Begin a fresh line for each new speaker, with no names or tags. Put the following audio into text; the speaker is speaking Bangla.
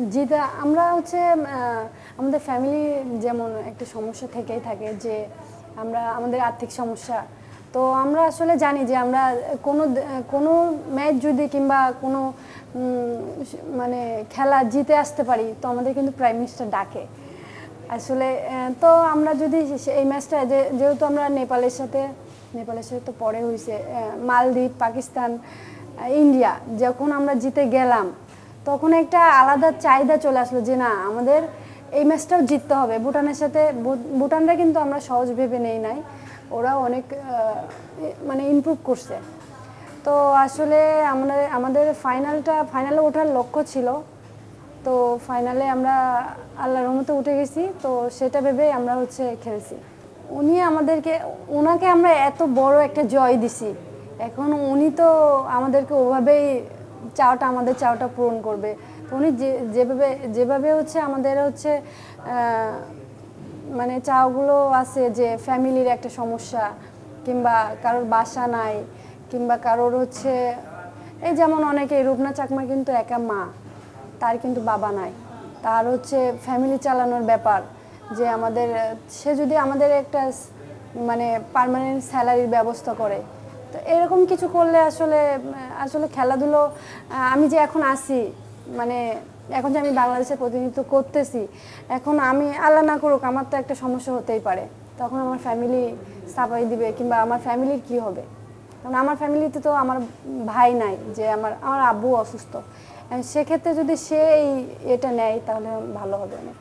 যেটা আমরা হচ্ছে আমাদের ফ্যামিলি যেমন একটা সমস্যা থেকেই থাকে যে আমরা, আমাদের আর্থিক সমস্যা। তো আমরা আসলে জানি যে আমরা কোনো কোনো ম্যাচ যদি কিংবা কোনো মানে খেলা জিতে আসতে পারি, তো আমাদের কিন্তু প্রাইম মিনিস্টার ডাকে। আসলে তো আমরা যদি এই ম্যাচটা যেহেতু আমরা নেপালের সাথে নেপালের সাথে তো পরে হয়েছে মালদ্বীপ, পাকিস্তান ইন্ডিয়া, যখন আমরা জিতে গেলাম তখন একটা আলাদা চাহিদা চলে আসলো যে না, আমাদের এই ম্যাচটাও জিততে হবে। ভুটানের সাথে ভুটানরা কিন্তু আমরা সহজ ভেবে নেই নাই। ওরা অনেক মানে ইমপ্রুভ করছে। তো আসলে আমরা, আমাদের ফাইনালটা ফাইনালে ওঠার লক্ষ্য ছিল। তো ফাইনালে আমরা আল্লাহর রহমতে উঠে গেছি। তো সেটা ভেবেই আমরা হচ্ছে খেলছি। উনি আমাদেরকে ওনাকে আমরা এত বড় একটা জয় দিছি। এখন উনি তো আমাদেরকে ওভাবেই চাওটা, আমাদের চাওটা পূরণ করবে। তো উনি যে, যেভাবে যেভাবে হচ্ছে আমাদের হচ্ছে মানে চাওগুলো আছে যে ফ্যামিলির একটা সমস্যা, কিংবা কারোর বাসা নাই, কিংবা কারোর হচ্ছে, এই যেমন অনেকে, রূপনা চাকমা কিন্তু একা মা, তার কিন্তু বাবা নাই। তার হচ্ছে ফ্যামিলি চালানোর ব্যাপার, যে আমাদের, সে যদি আমাদের একটা মানে পার্মানেন্ট স্যালারির ব্যবস্থা করে তো এরকম কিছু করলে আসলে আসলে খেলাধুলো আমি যে এখন আসি মানে এখন যে আমি বাংলাদেশের প্রতিনিধিত্ব করতেছি, এখন আমি আল্লাহ না করুক আমার তো একটা সমস্যা হতেই পারে। তখন আমার ফ্যামিলি সাফাই দিবে কিংবা আমার ফ্যামিলির কি হবে? কারণ আমার ফ্যামিলিতে তো আমার ভাই নাই, যে আমার আমার আব্বু অসুস্থ। সেক্ষেত্রে যদি সে এই এটা নেয়, তাহলে ভালো হবে অনেক।